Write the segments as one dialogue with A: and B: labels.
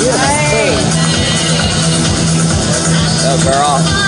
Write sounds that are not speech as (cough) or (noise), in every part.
A: Hey, oh, girl.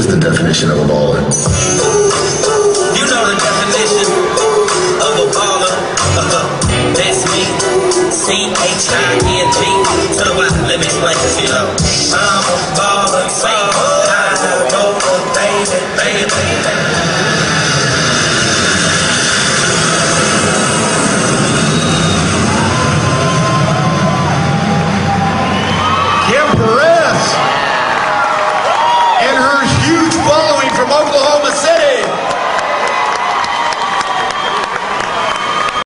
A: is the definition of a baller?
B: You know the definition of a baller. (laughs) That's me. C-H-I-N-G. Let me explain this, you know. I'm a baller. baby, baby, baby.